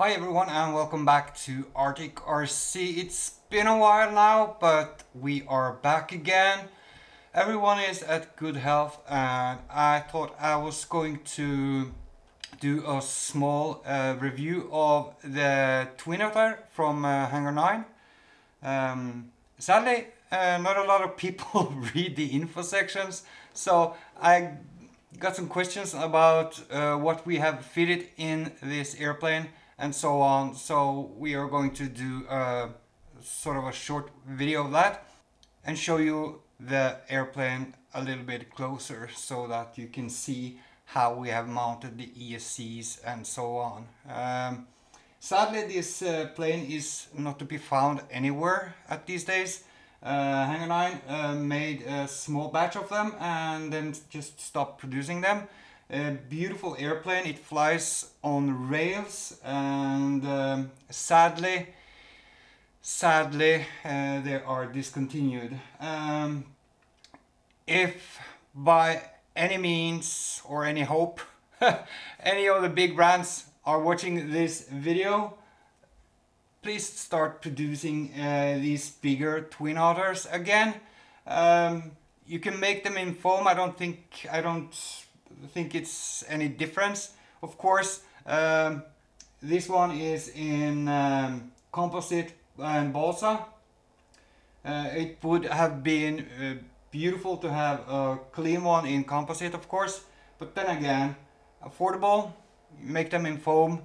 Hi everyone and welcome back to Arctic RC. It's been a while now, but we are back again. Everyone is at good health and I thought I was going to do a small uh, review of the Twin Otter from uh, Hangar 9. Um, sadly, uh, not a lot of people read the info sections, so I got some questions about uh, what we have fitted in this airplane and so on. So we are going to do a, sort of a short video of that and show you the airplane a little bit closer so that you can see how we have mounted the ESCs and so on. Um, sadly this uh, plane is not to be found anywhere at these days. Uh, Hangar 9 uh, made a small batch of them and then just stopped producing them. A beautiful airplane, it flies on rails and um, sadly, sadly uh, they are discontinued. Um, if by any means or any hope any of the big brands are watching this video, please start producing uh, these bigger twin otters again. Um, you can make them in foam. I don't think I don't think it's any difference. Of course, um, this one is in um, composite and balsa. Uh, it would have been uh, beautiful to have a clean one in composite, of course, but then again, affordable, make them in foam,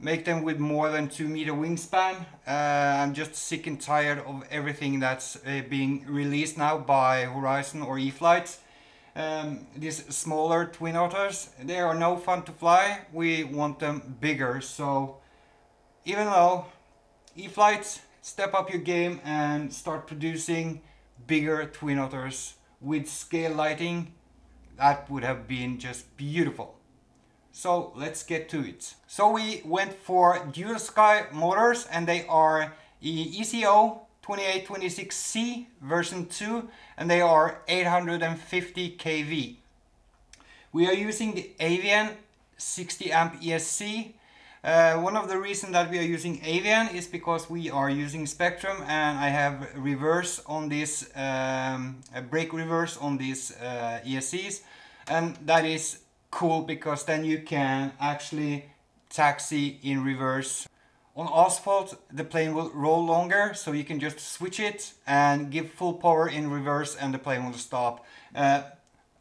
make them with more than 2 meter wingspan. Uh, I'm just sick and tired of everything that's uh, being released now by Horizon or E-flite. Um, these smaller twin otters, they are no fun to fly. We want them bigger. So even though E-flites, step up your game and start producing bigger twin otters with scale lighting, that would have been just beautiful. So let's get to it. So we went for dual sky motors and they are ECO 2826C version 2 and they are 850 kV. We are using the Avian 60 amp ESC. Uh, one of the reasons that we are using Avian is because we are using Spektrum and I have reverse on this, um, brake reverse on these uh, ESCs and that is cool because then you can actually taxi in reverse on asphalt, the plane will roll longer, so you can just switch it and give full power in reverse and the plane will stop. Uh,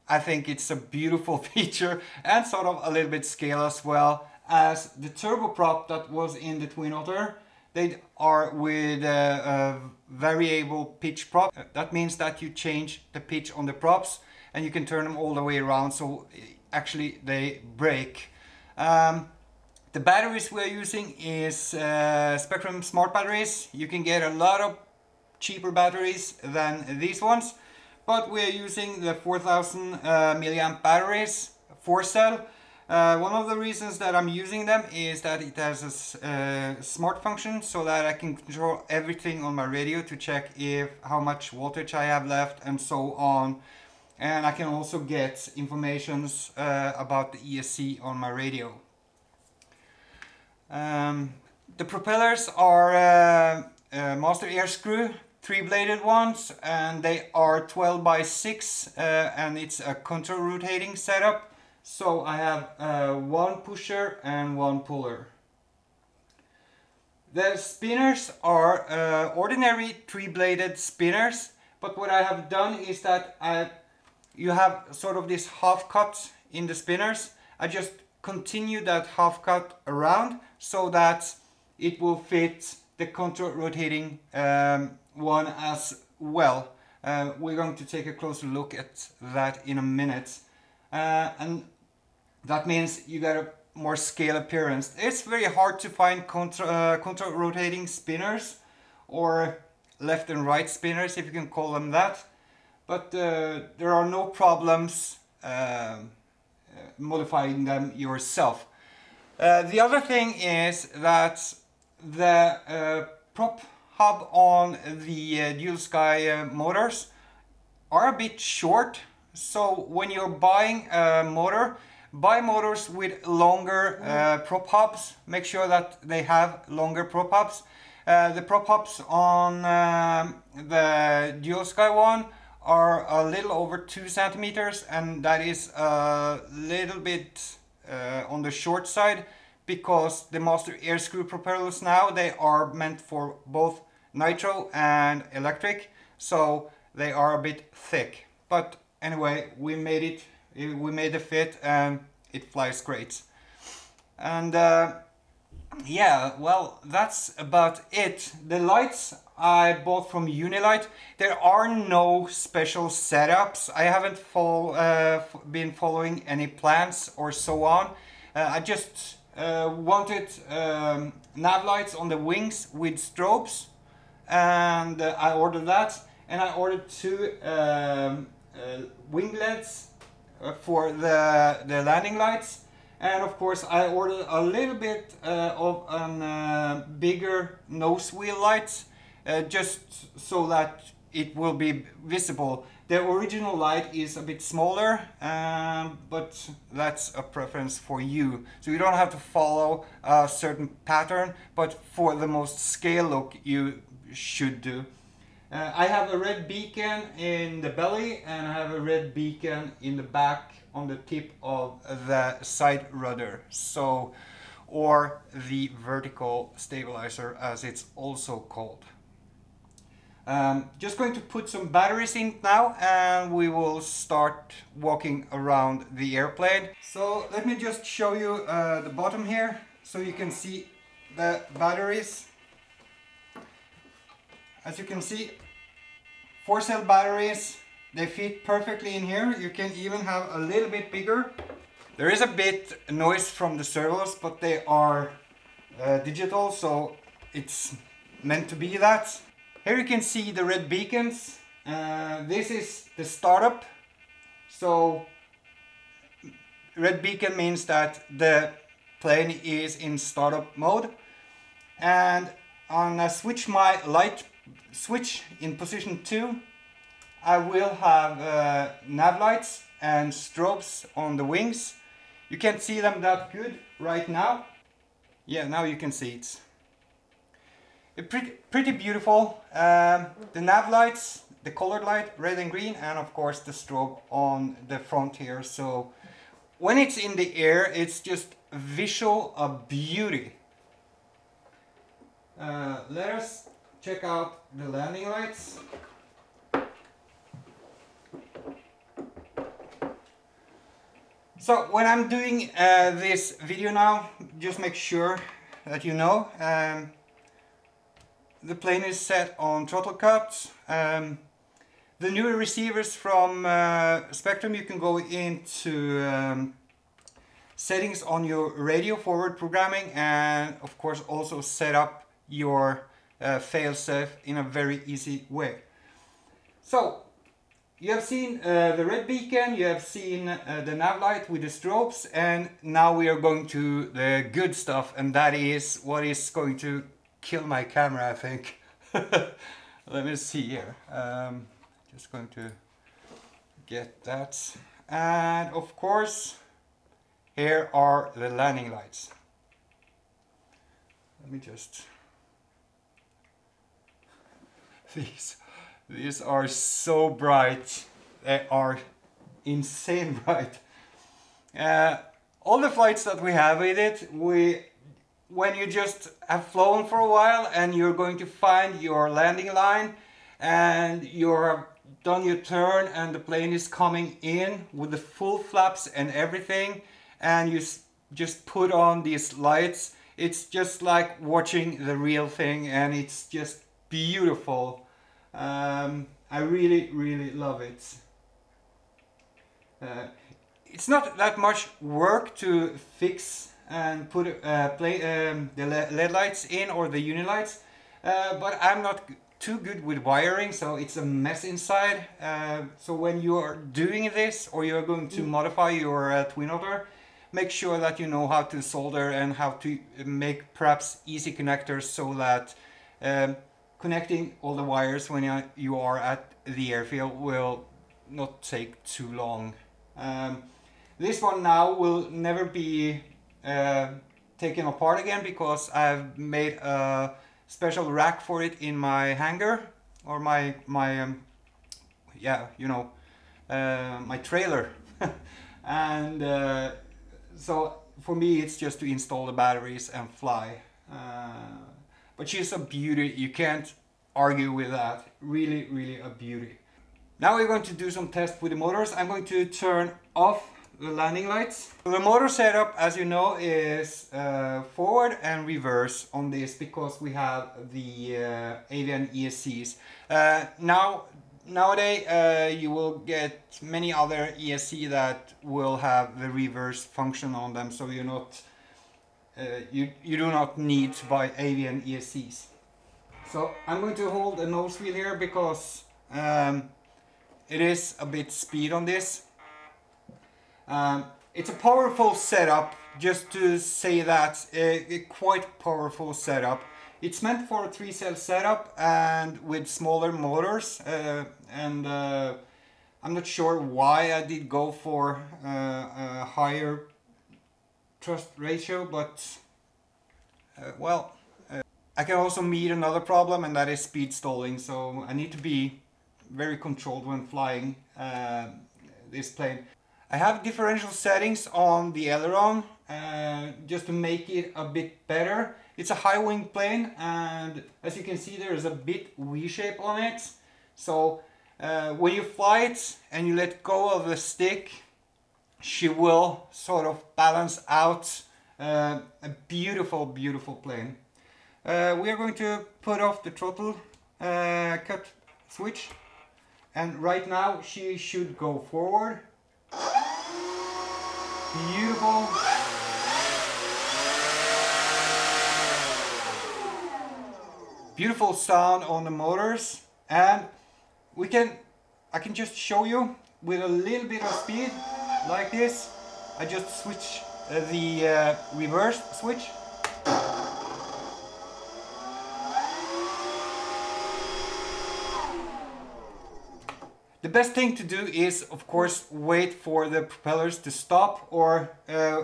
I think it's a beautiful feature and sort of a little bit scale as well as the turboprop that was in the Twin Otter. They are with a, a variable pitch prop. That means that you change the pitch on the props and you can turn them all the way around so actually they brake. Um, the batteries we're using is uh, Spektrum Smart batteries. You can get a lot of cheaper batteries than these ones, but we're using the 4000 uh, milliamp batteries, 4 cell. Uh, one of the reasons that I'm using them is that it has a uh, smart function so that I can control everything on my radio to check if how much voltage I have left and so on. And I can also get informations uh, about the ESC on my radio. Um, the propellers are uh, uh, Master Airscrew, three bladed ones, and they are 12 by 6 uh, and it's a counter rotating setup. So I have uh, one pusher and one puller. The spinners are uh, ordinary three bladed spinners, but what I have done is that I, you have sort of this half cut in the spinners. I just continue that half cut around so that it will fit the counter rotating um, one as well. Uh, we're going to take a closer look at that in a minute. Uh, and that means you got a more scale appearance. It's very hard to find counter, uh, counter rotating spinners or left and right spinners if you can call them that. But uh, there are no problems um, modifying them yourself. Uh, the other thing is that the uh, prop hub on the uh, dual sky motors are a bit short. So when you're buying a motor, buy motors with longer uh, prop hubs. Make sure that they have longer prop hubs. Uh, the prop hubs on um, the Dualsky one are a little over two centimeters and that is a little bit uh, on the short side because the Master Airscrew propellers now they are meant for both nitro and electric so they are a bit thick. But anyway we made it we made the fit and it flies great. And uh, yeah well that's about it. The lights I bought from UniLight. There are no special setups. I haven't uh, been following any plans or so on. Uh, I just uh, wanted um, nav lights on the wings with strobes and uh, I ordered that. And I ordered two um, uh, winglets uh, for the, the landing lights. And of course I ordered a little bit of a bigger nose wheel lights uh, just so that it will be visible. The original light is a bit smaller, um, but that's a preference for you. So you don't have to follow a certain pattern, but for the most scale look you should do. Uh, I have a red beacon in the belly and I have a red beacon in the back on the tip of the side rudder. So, or the vertical stabilizer as it's also called. Um, just going to put some batteries in now and we will start walking around the airplane. So let me just show you uh, the bottom here so you can see the batteries as you can see, four cell batteries, they fit perfectly in here. You can even have a little bit bigger. There is a bit noise from the servos, but they are uh, digital, so it's meant to be that. Here you can see the red beacons. Uh, this is the startup. So red beacon means that the plane is in startup mode. And on a switch my light switch in position 2 I will have uh, nav lights and strobes on the wings you can't see them that good right now yeah now you can see it pretty, pretty beautiful. Um, the nav lights the colored light red and green and of course the strobe on the front here. So when it's in the air it's just visual a beauty. Uh, let us check out the landing lights. So when I'm doing uh, this video now, just make sure that you know um, the plane is set on throttle cut. Um, the newer receivers from uh, Spektrum you can go into um, settings on your radio forward programming and of course also set up your uh, failsafe in a very easy way. So you have seen uh, the red beacon, you have seen uh, the nav light with the strobes and now we are going to the good stuff and that is what is going to kill my camera I think. Let me see here. Um, just going to get that. And of course here are the landing lights. Let me just these these are so bright they are insane bright uh, all the flights that we have with it we when you just have flown for a while and you're going to find your landing line and you're done your turn and the plane is coming in with the full flaps and everything and you just put on these lights it's just like watching the real thing and it's just beautiful. Um, I really, really love it. Uh, it's not that much work to fix and put uh, play um, the LED lights in or the Unilights, uh, but I'm not too good with wiring, so it's a mess inside. Uh, so when you are doing this or you're going to modify your uh, twin otter, make sure that you know how to solder and how to make perhaps easy connectors so that um, connecting all the wires when you are at the airfield will not take too long. Um, This one now will never be uh, taken apart again because I've made a special rack for it in my hangar or my my um, yeah you know uh, my trailer. And uh, so for me it's just to install the batteries and fly. Uh, but she's a beauty. You can't argue with that. Really really a beauty. Now we're going to do some tests with the motors. I'm going to turn off the landing lights. The motor setup, as you know, is uh, forward and reverse on this because we have the uh, Avian ESCs. Uh, now, nowadays, uh, you will get many other ESC that will have the reverse function on them, so you're not uh, you you do not need to buy Avian ESCs. So I'm going to hold the nose wheel here because um, it is a bit speed on this um, it's a powerful setup, just to say that, a, a quite powerful setup. It's meant for a three cell setup and with smaller motors uh, and uh, I'm not sure why I did go for uh, a higher thrust ratio but uh, well uh, I can also meet another problem and that is speed stalling so I need to be very controlled when flying uh, this plane. I have differential settings on the aileron uh, just to make it a bit better. It's a high wing plane and as you can see there is a bit V-shape on it. So uh, when you fly it and you let go of the stick, she will sort of balance out uh, a beautiful, beautiful plane. Uh, we are going to put off the throttle uh, cut switch and right now she should go forward Beautiful. Beautiful sound on the motors and we can, I can just show you with a little bit of speed like this. I just switch uh, the uh, reverse switch The best thing to do is, of course, wait for the propellers to stop or uh,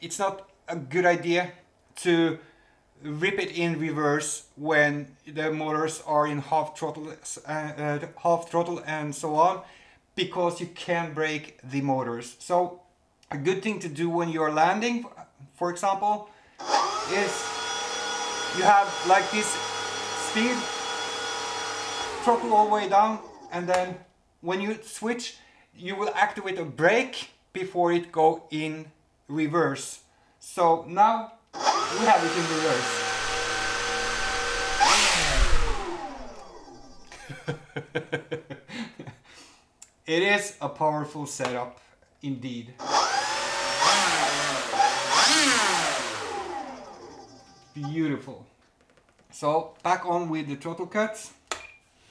it's not a good idea to rip it in reverse when the motors are in half throttle, uh, uh, half throttle and so on because you can break the motors. So a good thing to do when you're landing, for example, is you have like this speed, throttle all the way down and then when you switch you will activate a brake before it go in reverse. So now we have it in reverse. It is a powerful setup indeed. Beautiful. So back on with the throttle cuts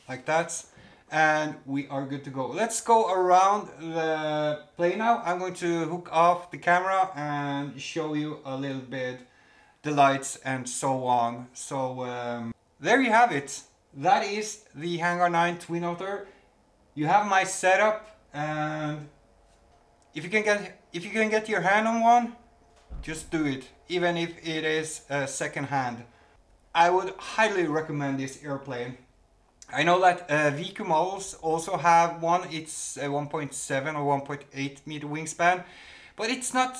like that and we are good to go. Let's go around the plane now. I'm going to hook off the camera and show you a little bit the lights and so on. So um, there you have it. That is the Hangar 9 Twin Otter. You have my setup and if you can get if you can get your hand on one, just do it, even if it is uh, second hand. I would highly recommend this airplane. I know that uh, VQ models also have one, it's a 1.7 or 1.8 meter wingspan, but it's not,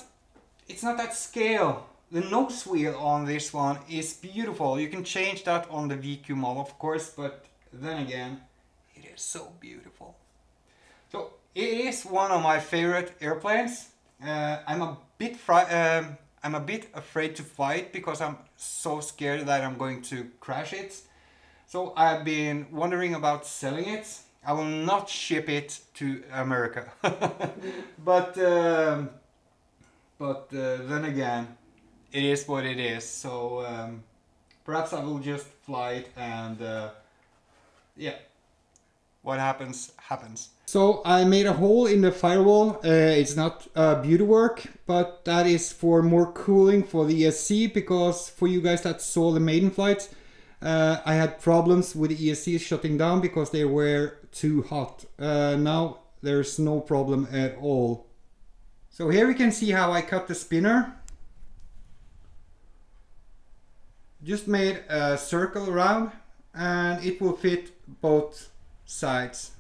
it's not that scale. The nose wheel on this one is beautiful. You can change that on the VQ model, of course, but then again, it is so beautiful. So it is one of my favorite airplanes. Uh, I'm a bit um, I'm a bit afraid to fly it because I'm so scared that I'm going to crash it. So I've been wondering about selling it. I will not ship it to America. but um, but uh, then again, it is what it is. So um, perhaps I will just fly it and uh, yeah, what happens happens. So I made a hole in the firewall. Uh, it's not uh, beauty work, but that is for more cooling for the ESC because for you guys that saw the maiden flight, uh, I had problems with the ESCs shutting down because they were too hot. Uh, now there's no problem at all. So here we can see how I cut the spinner. Just made a circle around and it will fit both sides.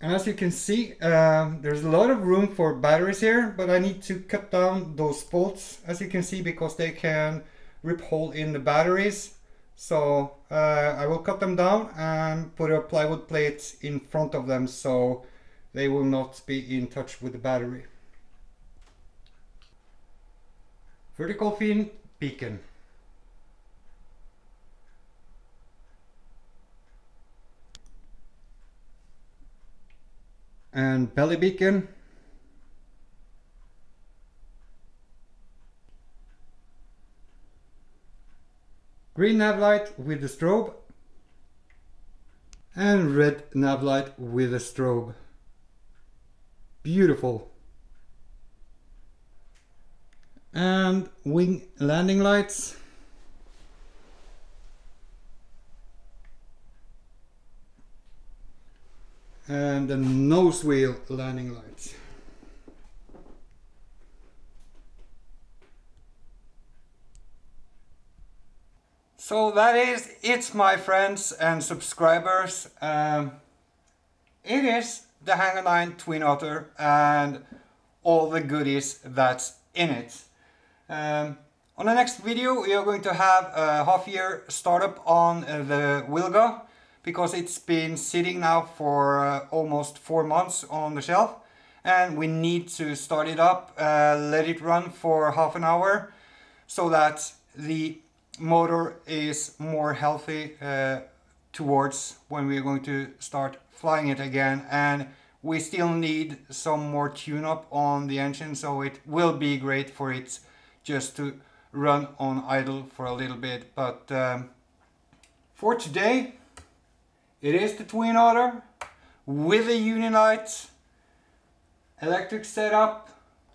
And as you can see, um, there's a lot of room for batteries here, but I need to cut down those bolts, as you can see, because they can rip hole in the batteries. So uh, I will cut them down and put a plywood plate in front of them so they will not be in touch with the battery. Vertical fin beacon. and belly beacon green nav light with the strobe and red nav light with a strobe. Beautiful. And wing landing lights. And the nose wheel landing lights. So that is it my friends and subscribers. Um, it is the Hangar 9 Twin Otter and all the goodies that's in it. Um, on the next video we are going to have a half year startup on uh, the Wilga because it's been sitting now for uh, almost four months on the shelf and we need to start it up, uh, let it run for half an hour so that the motor is more healthy uh, towards when we're going to start flying it again and we still need some more tune-up on the engine so it will be great for it just to run on idle for a little bit but um, for today it is the Twin Otter with a UniLight electric setup.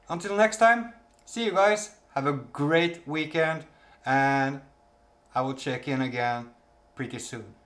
Until next time, see you guys. Have a great weekend and I will check in again pretty soon.